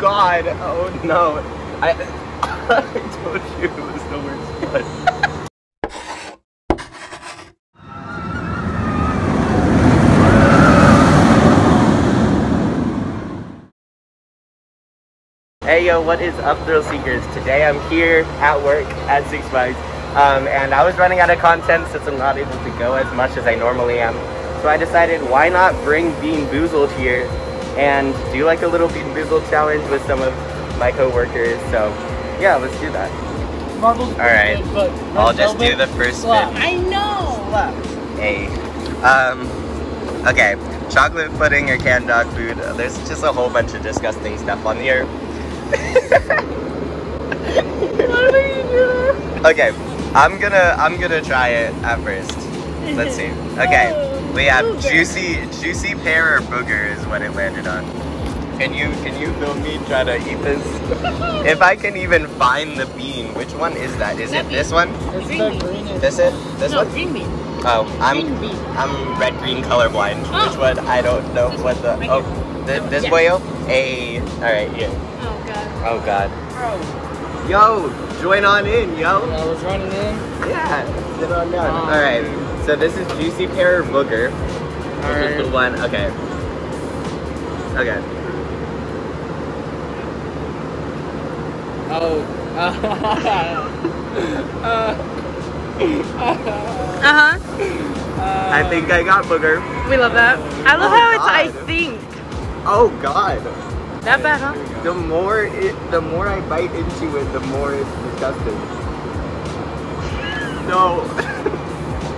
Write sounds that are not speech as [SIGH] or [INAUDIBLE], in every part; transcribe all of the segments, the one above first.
god! Oh no! I, [LAUGHS] I told you it was the worst one. Hey yo, what is up Thrill Seekers? Today I'm here at work at Six Flags um, and I was running out of content since I'm not able to go as much as I normally am. So I decided why not bring Bean Boozled here and do like a little Bean Boozled challenge with some of my co-workers. So yeah, let's do that. Marbles. Alright, but I'll just do the first Slap. spin. I know. Hey. Um, okay, chocolate pudding or canned dog food. There's just a whole bunch of disgusting stuff on here. [LAUGHS] okay, I'm gonna I'm gonna try it at first. Let's see. Okay, [LAUGHS] we have Booger. juicy juicy pear or booger is what it landed on. Can you can you film me try to eat this? [LAUGHS] if I can even find the bean, which one is that? Is That it this one? It's Green the bean. This it? This no, one? green bean. Oh, I'm Green bean. I'm red green colorblind. Oh. Which one? I don't know This what the. right oh, here. thi- this Yeah. boyo. A. All right, yeah. Oh god. Oh God. Bro. Yo, join on in, yo. I was running in. Yeah, sit on down. Um, All right. So this is juicy pear or booger. All This is the one. Okay. Okay. Oh. [LAUGHS] Uh huh. I think I got booger. We love that. I love Oh, how it's. I think Oh God. that bad, huh? The more it, the more I bite into it, the more it's disgusting. [LAUGHS] No. [LAUGHS]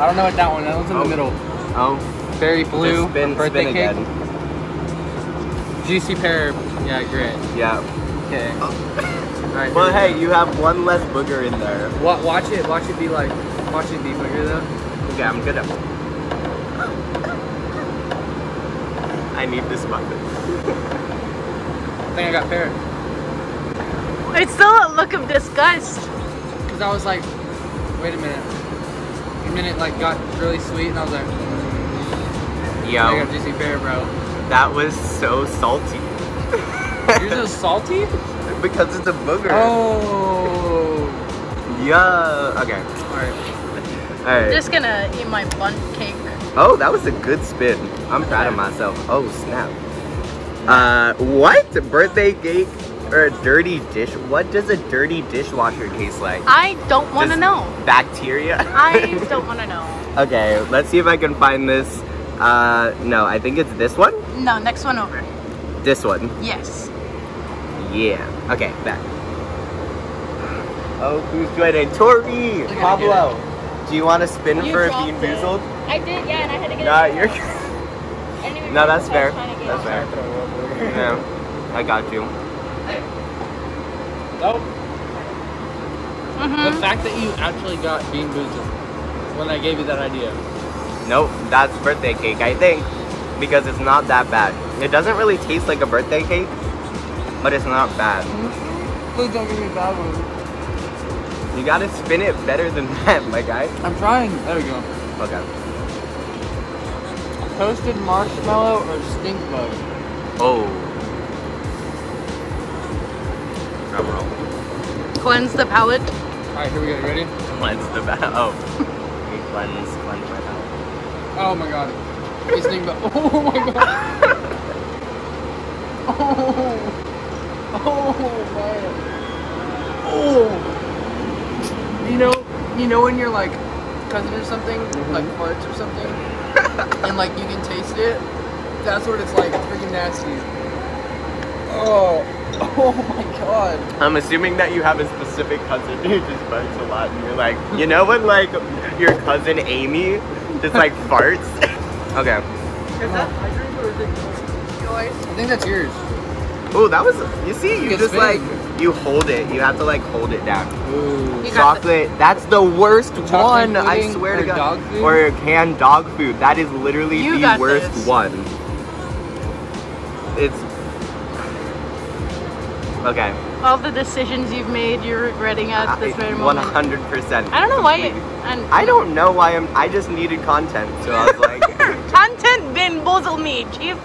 I don't know what that one. That one's in Oh. the middle. Oh. Berry blue. Just spin, birthday spin cake. again. Juicy pear. Yeah, great. Yeah. Okay. [LAUGHS] All right. Well, here we hey, you have one less booger in there. go. Wa- watch it. Watch it be like. Watch it be bigger though. Okay, I'm gonna. I need this muffin. [LAUGHS] I think I got pear. It's still a look of disgust. Cause I was like, wait a minute. And then it like got really sweet, and I was like, I Yo, got juicy pear, bro. that was so salty. [LAUGHS] You're so salty. because it's a booger. Oh. Yeah. Okay. All right. All right. I'm Just gonna eat my bun cake. Oh, that was a good spin. I'm proud of myself. Oh snap. Uh, what? Birthday cake or a dirty dish? What does a dirty dishwasher taste like? I don't want to know. Bacteria? I [LAUGHS] don't want to know. okay, let's see if I can find this. Uh, no, I think it's this one. No, next one over. This one. Yes. Yeah. Okay, back. Oh, who's joining? Tori! Pablo! Do you want to spin You for a dropped bean boozled? I did, yeah, and I had to get Nah, it. you're. I didn't even [LAUGHS] No, that's fair. was trying to get That's fair. [LAUGHS] Yeah, I got you. Nope. The Mm-hmm. fact that you actually got bean boozled when I gave you that idea. Nope, that's birthday cake, I think, because it's not that bad. It doesn't really taste like a birthday cake, but it's not bad. Please don't give me a bad one. You gotta spin it better than [LAUGHS] that, my guy. I'm trying. There we go. Okay. Toasted marshmallow or stink bug? Oh. Drum roll. Cleanse the palate. All right, here we go. You ready? Cleanse the ba- Oh. [LAUGHS] Okay, cleanse, cleanse my palate. Oh my god. A stink bug. Oh my god. [LAUGHS] Oh. Oh man. Oh. You know, you know when you're like cousin or something, mm-hmm. like farts or something, and like you can taste it. That's what it's like. It's freaking nasty. Oh. [LAUGHS] Oh my god. I'm assuming that you have a specific cousin who just farts a lot, and you're like, you know when like your cousin Amy just like [LAUGHS] farts? okay. Is that my drink or is it yours? I think that's yours. Oh, that was. You see, you Good just spin. like you hold it. You have to like hold it down. Ooh. You got Chocolate. That's the worst Chocolate one. I swear to God. dog food? Or canned dog food. That is literally You the worst this. one. Okay. All the decisions you've made, you're regretting at this very moment. hundred percent. I don't know why. You, and I don't know why I'm. I just needed content, so I was like, [LAUGHS] [LAUGHS] Content bean boozle me, chief.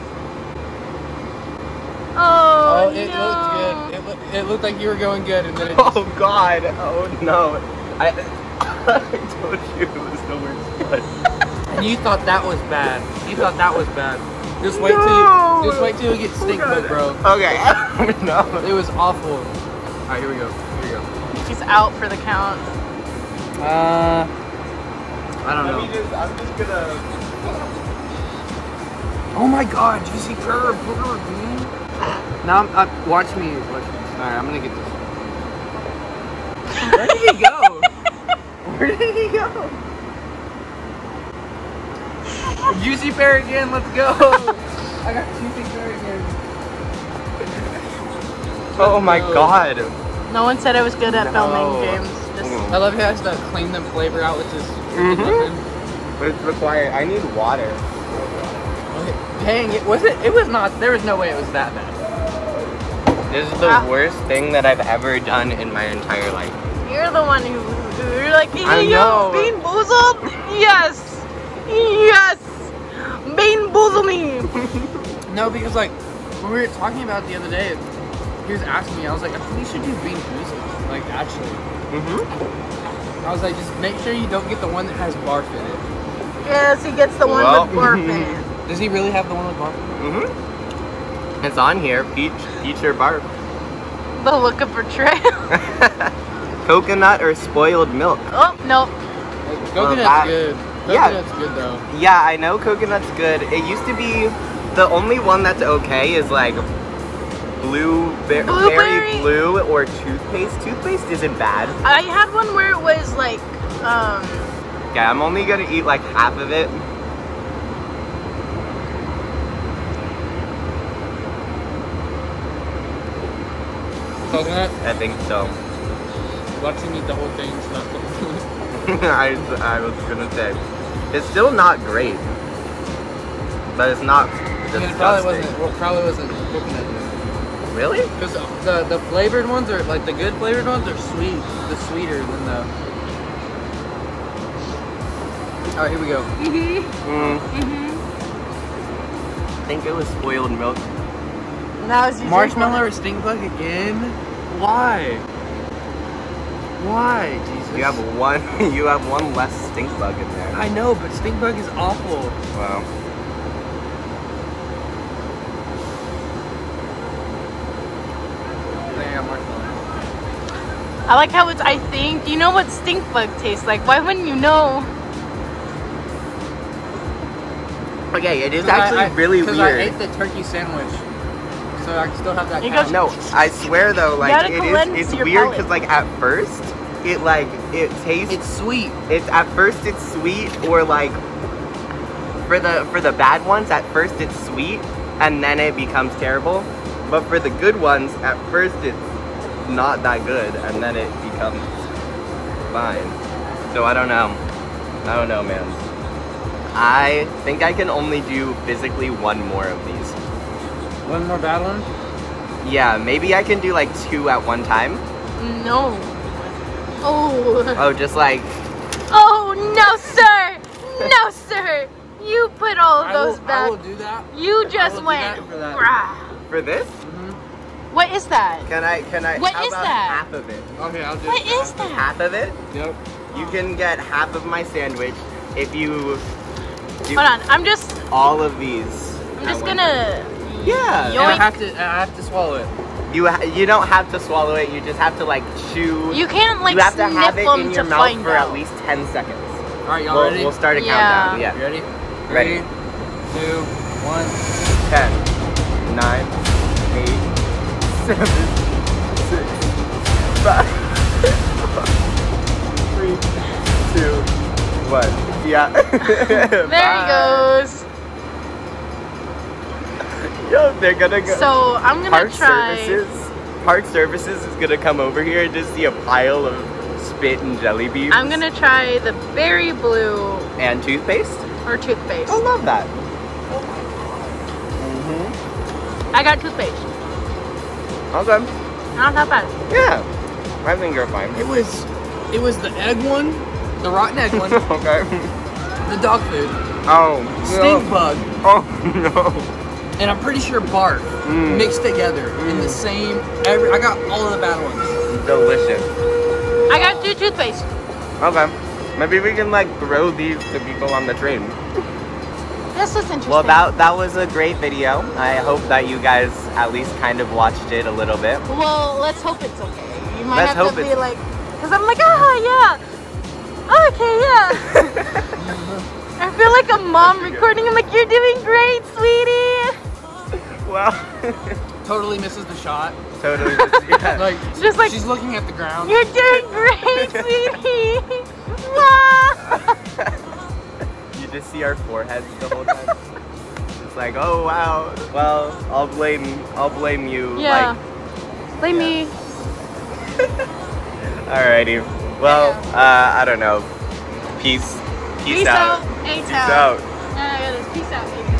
Oh, Oh, it no. looks good. looked like you were going good, and then it [LAUGHS] Oh God! Oh no! I, I told you it was the worst one. and you thought that was bad. You thought that was bad. Just wait No. till you, just wait till you get stink bug, bro. Okay. [LAUGHS] no. It was awful. All right, here we go. Here we go. He's out for the count. Uh, I don't know. just, I'm just gonna. Oh my God, juicy curb, curb, man. Now, I'm, uh, watch me. Watch me. All right, I'm gonna get this. Where did he go? [LAUGHS] Where did he go? [LAUGHS] Juicy pear again. Let's go. [LAUGHS] I got juicy pear again. Oh my go. God! No one said I was good at No. filming, James. Just Mm. I love how he has to clean the flavor out with his. Mhm. Mm-hmm. But it's required. I need water. Dang, it was it. It was not. There was no way it was that bad. This is the Ah. worst thing that I've ever done in my entire life. you're the one who, who you're like, I hey, know. yo, bean boozled? [LAUGHS] Yes, yes, bean me. No, because like when we were talking about it the other day, he was asking me. I was like, I think you should do bean boozled. Like actually, Mm-hmm. I was like, just make sure you don't get the one that has barf in it. Yes, he gets the one Well. with barf in it. Does he really have the one with barf? Mm-hmm. It's on here. Peach, peach or barf. The look of betrayal. [LAUGHS] Coconut or spoiled milk. oh no, Coconut's that- good. Yeah. Coconut's good though. Yeah, I know coconut's good. It used to be the only one that's okay is like blue, berry Blueberry? blue or toothpaste. Toothpaste isn't bad. I had one where it was like, um, Okay, I'm only gonna eat like half of it. Coconut. I think so. Watch him eat the whole thing. It's not coconut. [LAUGHS] I, I was gonna say. It's still not great. But it's not I mean, it probably wasn't. Well, probably wasn't coconut. Really? Because the the flavored ones are like the good flavored ones are sweet. The sweeter than the. All right, here we go. Mm. I think it was spoiled milk. now it's usually Marshmallow or stink bug again? Why? Why, Jesus? You have one. [LAUGHS] You have one less stink bug in there. I know, but stink bug is awful. Wow. There you go, marshmallow. I like how it's. I think you know what stink bug tastes like. Why wouldn't you know? Okay, it is 'Cause I- actually I- really 'cause weird. I ate the turkey sandwich, so I still have that. You count. No, I swear though, like gotta it cleanse is. It's weird because like at first, it like it tastes. It's sweet. It's at first it's sweet or like for the for the bad ones at first it's sweet and then it becomes terrible. But for the good ones at first it's not that good and then it becomes fine. So I don't know. I don't know, man. I think I can only do physically one more of these. One more bad one. Yeah, maybe I can do like two at one time. No. Oh. Oh, just like Oh no, sir! [LAUGHS] No, sir! You put all of I those will, I back. will do that. You I just will do went. that for that. For this. Mhm. What is that? Can I? Can I? What how is about that? Half of it. Okay, I'll do What it. is that? Half of it. Yep. You can get half of my sandwich if you do Hold on, I'm just, all of these. I'm just gonna. Yeah. And I have to. I have to swallow it. You ha- you don't have to swallow it. You just have to like chew. You can't like you have to sniff have it them in your to mouth find for out. at least ten seconds. All right, y'all We'll, ready? we'll start a Yeah. countdown. You Yeah. ready? Ready. Three, two, one. Ten, nine, eight, seven, six, five, [LAUGHS] three, two, one. Yeah. [LAUGHS] There he goes. Yo, they're gonna go. So I'm gonna Park try. Services. Park Services is gonna come over here and just see a pile of spit and jelly beans. I'm gonna try the berry blue and toothpaste. or toothpaste. I love that. hmm I got toothpaste. Okay. Not that bad. Yeah. I think you're fine. It was. It was the egg one, the rotten egg one, [LAUGHS] okay. the dog food, Oh. stink no. bug, Oh [LAUGHS] no. And I'm pretty sure barf Mm. mixed together in the same. Every I got all of the bad ones. Delicious. I got two toothpaste. Okay. Maybe we can like throw these to people on the train. This is interesting. Well, that that was a great video. I hope that you guys at least kind of watched it a little bit. Well, let's hope it's okay. You might Let's have hope to be like, because I'm like, ah, yeah. Okay, yeah. [LAUGHS] I feel like a mom recording. I'm like, you're doing great, sweetie. Well, [LAUGHS] Totally misses the shot. totally. [LAUGHS] Yeah. Like Just like, she's looking at the ground. you're doing great, [LAUGHS] sweetie. Mwah. you just see our foreheads the whole time. it's like, oh wow. Well, I'll blame I'll blame you. Yeah. Blame me. Alrighty. Well, uh, I don't know. Peace. Peace, Peace out. out. Peace Peace out. Uh, Peace out.